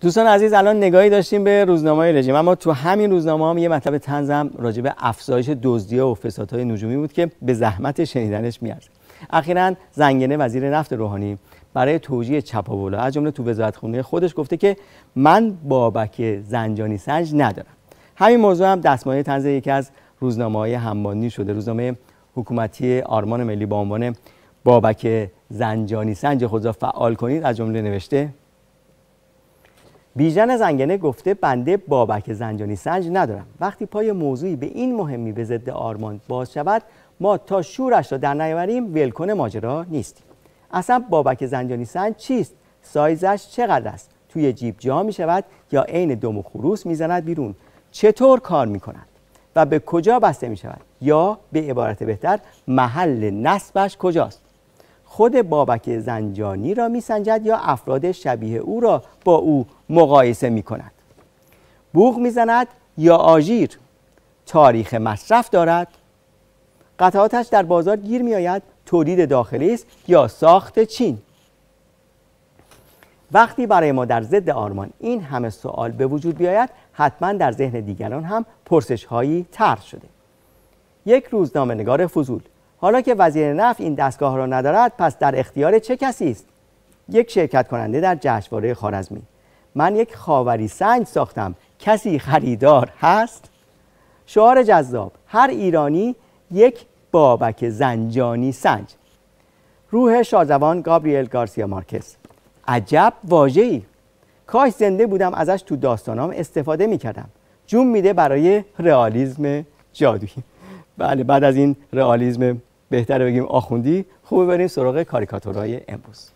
دوستان عزیز الان نگاهی داشتیم به روزنامه رژیم. اما تو همین روزنامه هم یه مطلب تنزم راجع به افزایش دزدی و فسادهای نجومی بود که به زحمت شنیدنش میارزه اخیرا زنگنه وزیر نفت روحانی برای توجیه چپاولا از جمله تو وزارتخونه خودش گفته که من بابک زنجانی سنج ندارم. همین موضوع هم دستمایه تنز یکی از روزنامه های همبانی شده. روزنامه حکومتی آرمان ملی با عنوان بابک زنجانی سنج خود را فعال کنید از جمله نوشته بیژن زنگنه گفته بنده بابک زنجانی سنج ندارم. وقتی پای موضوعی به این مهمی به ضد آرمان باز شود ما تا شورش را در نیاوریم ولکن ماجرا نیستیم اصلا بابک زنجانی سنج چیست؟ سایزش چقدر است؟ توی جیب جا می شود یا عین دم و خروس می‌زند بیرون؟ چطور کار می کند؟ و به کجا بسته می شود؟ یا به عبارت بهتر محل نصبش کجاست؟ خود بابک زنجانی را میسنجد یا افراد شبیه او را با او مقایسه می کند بوغ می‌زند یا آژیر. تاریخ مصرف دارد. قطعاتش در بازار گیر می آید تولید داخلی است یا ساخت چین. وقتی برای ما در ضد آرمان این همه سوال به وجود بیاید حتما در ذهن دیگران هم پرسش هایی طرح شده. یک روزنامه نگار فضول حالا که وزیر نفت این دستگاه را ندارد پس در اختیار چه کسی است؟ یک شرکت کننده در جشنواره خارزمی من یک خاوری سنج ساختم. کسی خریدار هست؟ شعار جذاب. هر ایرانی یک بابک زنجانی سنج. روح شازوان گابریل گارسیا مارکس عجب واژه‌ای. کاش زنده بودم ازش تو داستانام استفاده می‌کردم. جون میده برای رئالیسم جادویی. بله بعد از این رئالیسم بهتره بگیم آخوندی. خوبه بریم سراغ کاریکاتورهای امروز.